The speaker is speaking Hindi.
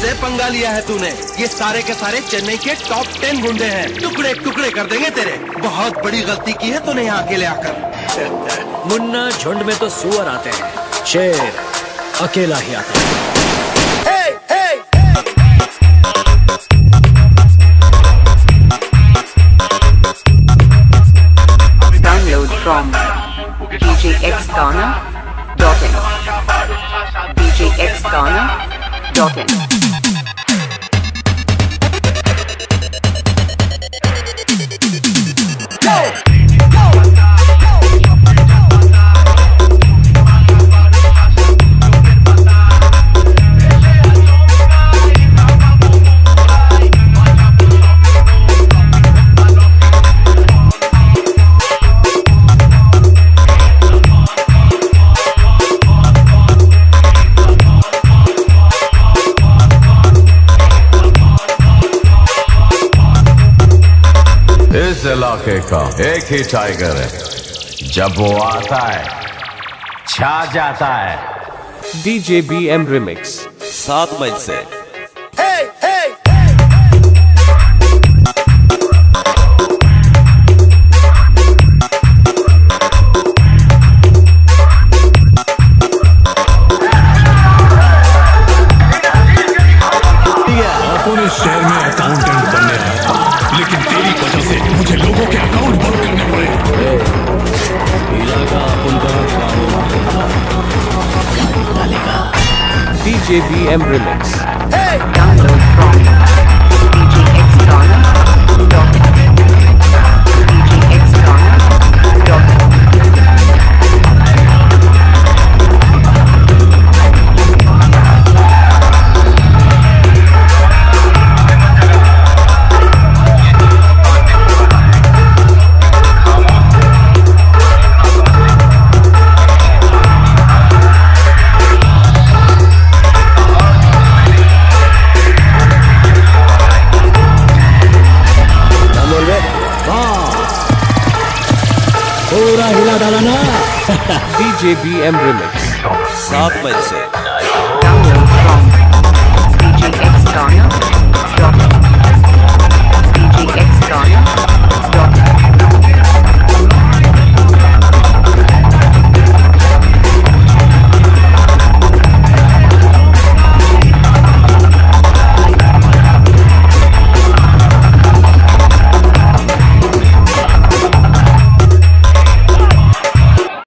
किससे पंगा लिया है तूने। ये सारे के सारे चेन्नई के टॉप टेन गुंडे हैं। टुकड़े टुकड़े कर देंगे तेरे। बहुत बड़ी गलती की है तूने यहाँ अकेले आकर। मुन्ना झुंड में तो सुअर आते हैं। शेर अकेला ही आता है। From djxghana.in djxghana.in इस इलाके का एक ही टाइगर है। जब वो आता है छा जाता है। डीजे बी एम रिमिक्स सात मई से। अपने शहर में अकाउंटेंट मुझे लोगों के अकाउंट बंद करने पड़े इलाका BM Remix. Download from पूरा हिला डाला ना। बी एम रिमिक्स सात बजे से।